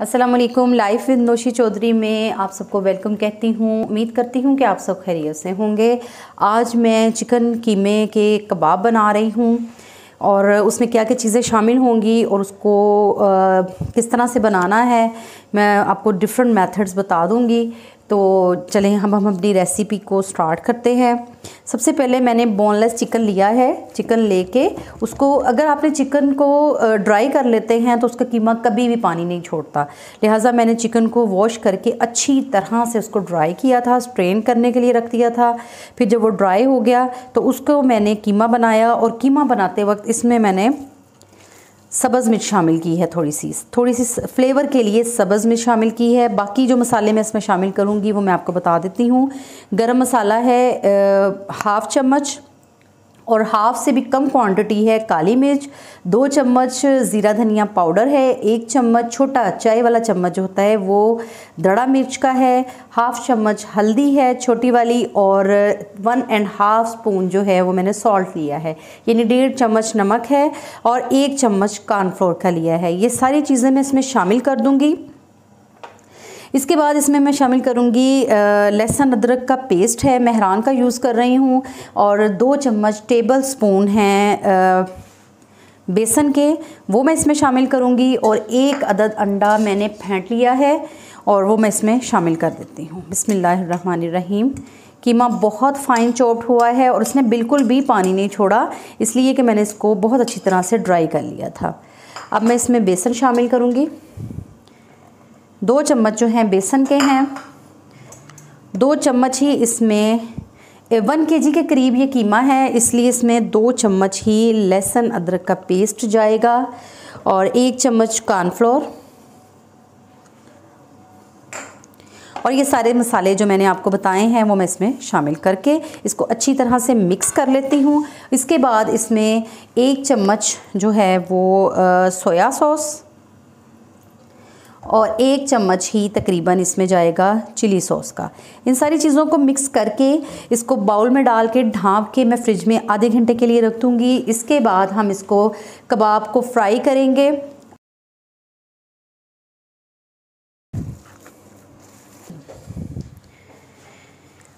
वालेकुम life with Noshi Chaudhry में आप सबको वेलकम कहती हूँ। उम्मीद करती हूँ कि आप सब खैरियत से होंगे। आज मैं चिकन कीमे के कबाब बना रही हूँ और उसमें क्या क्या चीज़ें शामिल होंगी और उसको आ, किस तरह से बनाना है मैं आपको डिफरेंट मेथड्स बता दूँगी। तो चलें, हम हम अपनी रेसिपी को स्टार्ट करते हैं। सबसे पहले मैंने बोनलेस चिकन लिया है। चिकन लेके उसको, अगर आपने चिकन को ड्राई कर लेते हैं तो उसका कीमा कभी भी पानी नहीं छोड़ता। लिहाजा मैंने चिकन को वॉश करके अच्छी तरह से उसको ड्राई किया था स्ट्रेन करने के लिए रख दिया था। फिर जब वो ड्राई हो गया तो उसको मैंने कीमा बनाया और कीमा बनाते वक्त इसमें मैंने सब्ज़ मिर्च शामिल की है थोड़ी सी। थोड़ी सी फ्लेवर के लिए सब्ज़ मिर्च शामिल की है। बाकी जो मसाले मैं इसमें शामिल करूँगी, वो मैं आपको बता देती हूँ। गरम मसाला है हाफ़ चम्मच और हाफ़ से भी कम क्वांटिटी है काली मिर्च, दो चम्मच ज़ीरा धनिया पाउडर है, एक चम्मच छोटा चाय वाला चम्मच जो होता है, वो दड़ा मिर्च का है, हाफ़ चम्मच हल्दी है छोटी वाली और वन एंड हाफ़ स्पून जो है वो मैंने सॉल्ट लिया है। यानी डेढ़ चम्मच नमक है और एक चम्मच कॉर्नफ्लोर का लिया है। ये सारी चीज़ें मैं इसमें शामिल कर दूँगी। इसके बाद इसमें मैं शामिल करूँगी लहसुन अदरक का पेस्ट है महरान का यूज़ कर रही हूँ और दो चम्मच टेबल स्पून हैं बेसन के, वो मैं इसमें शामिल करूँगी और एक अदद अंडा मैंने फेंट लिया है और वो मैं इसमें शामिल कर देती हूँ। बिसमीम कीमा बहुत फ़ाइन चॉप्ड हुआ है और इसने बिल्कुल भी पानी नहीं छोड़ा, इसलिए कि मैंने इसको बहुत अच्छी तरह से ड्राई कर लिया था। अब मैं इसमें बेसन शामिल करूँगी। दो चम्मच जो हैं बेसन के हैं। दो चम्मच ही इसमें वन के जी के करीब ये कीमा है, इसलिए इसमें दो चम्मच ही लहसुन अदरक का पेस्ट जाएगा और एक चम्मच कॉर्नफ्लोर। और ये सारे मसाले जो मैंने आपको बताए हैं, वो मैं इसमें शामिल करके इसको अच्छी तरह से मिक्स कर लेती हूँ। इसके बाद इसमें एक चम्मच जो है वो सोया सॉस और एक चम्मच ही तकरीबन इसमें जाएगा चिली सॉस का। इन सारी चीज़ों को मिक्स करके इसको बाउल में डाल के ढाँप के मैं फ्रिज में आधे घंटे के लिए रख दूँगी। इसके बाद हम इसको कबाब को फ्राई करेंगे।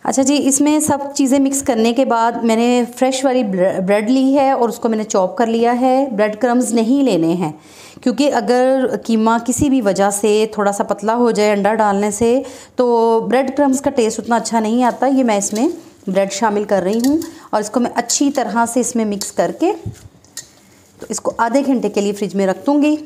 अच्छा जी, इसमें सब चीज़ें मिक्स करने के बाद मैंने फ़्रेश वाली ब्रेड ली है और उसको मैंने चॉप कर लिया है। ब्रेड क्रम्स नहीं लेने हैं, क्योंकि अगर कीमा किसी भी वजह से थोड़ा सा पतला हो जाए, अंडा डालने से तो ब्रेड क्रम्स का टेस्ट उतना अच्छा नहीं आता। ये मैं इसमें ब्रेड शामिल कर रही हूँ और इसको मैं अच्छी तरह से इसमें मिक्स करके तो इसको आधे घंटे के लिए फ्रिज में रख दूँगी।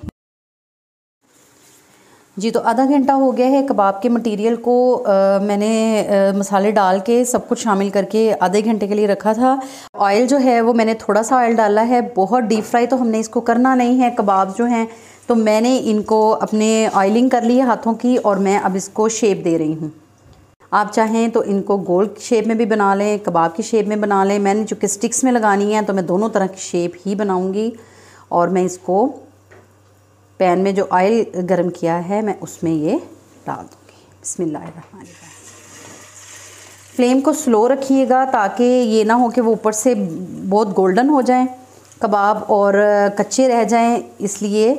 जी तो आधा घंटा हो गया है कबाब के मटेरियल को आ, मैंने आ, मसाले डाल के सब कुछ शामिल करके आधे घंटे के लिए रखा था। ऑयल जो है वो मैंने थोड़ा सा ऑयल डाला है बहुत डीप फ्राई तो हमने इसको करना नहीं है कबाब जो हैं तो मैंने इनको अपने ऑयलिंग कर ली है हाथों की और मैं अब इसको शेप दे रही हूँ। आप चाहें तो इनको गोल शेप में भी बना लें कबाब की शेप में बना लें। मैंने चूँकि स्टिक्स में लगानी है तो मैं दोनों तरह की शेप ही बनाऊँगी और मैं इसको पैन में जो ऑयल गर्म किया है, मैं उसमें ये डाल दूँगी। बसमिल्लाम फ्लेम को स्लो रखिएगा ताकि ये ना हो कि वो ऊपर से बहुत गोल्डन हो जाएँ, कबाब और कच्चे रह जाएँ। इसलिए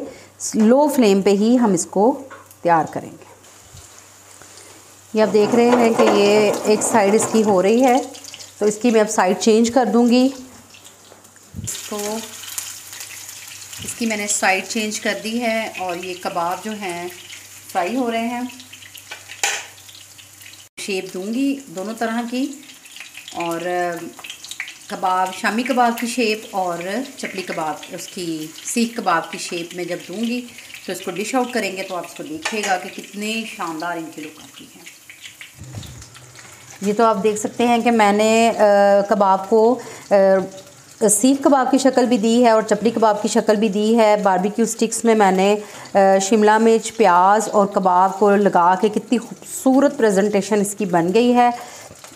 लो फ्लेम पे ही हम इसको तैयार करेंगे। ये आप देख रहे हैं कि ये एक साइड इसकी हो रही है तो इसकी मैं अब साइड चेंज कर दूँगी। तो इसकी मैंने साइड चेंज कर दी है और ये कबाब जो हैं फ्राई हो रहे हैं। शेप दूँगी दोनों तरह की और, कबाब, शामी कबाब की शेप और चपली कबाब, उसकी सीख कबाब की शेप में जब दूँगी तो इसको डिश आउट करेंगे तो आप इसको देखिएगा कि कितने शानदार इनकी लुक आती है। ये तो आप देख सकते हैं कि मैंने कबाब को सीख कबाब की शक्ल भी दी है और चपड़ी कबाब की शक्ल भी दी है। बारबेक्यू स्टिक्स में मैंने शिमला मिर्च प्याज और कबाब को लगा के कितनी खूबसूरत प्रेजेंटेशन इसकी बन गई है।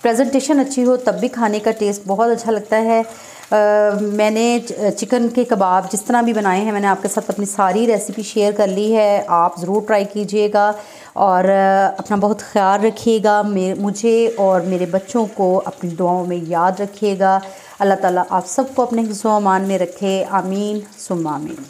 प्रेजेंटेशन अच्छी हो तब भी खाने का टेस्ट बहुत अच्छा लगता है। आ, मैंने चिकन के कबाब जिस तरह भी बनाए हैं मैंने आपके साथ अपनी सारी रेसिपी शेयर कर ली है। आप ज़रूर ट्राई कीजिएगा और अपना बहुत ख्याल रखिएगा। मुझे और मेरे बच्चों को अपनी दुआओं में याद रखिएगा। अल्लाह ताला आप सबको अपने हिस्सों अमान में रखे आमीन सुम आमीन।